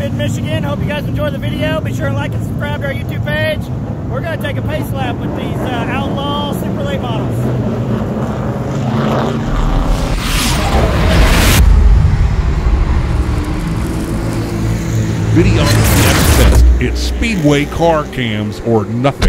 Mid Michigan. Hope you guys enjoy the video. Be sure to like and subscribe to our YouTube page. We're going to take a pace lap with these uh, Outlaw Super Late models. Videography at best. It's Speedway car cams or nothing.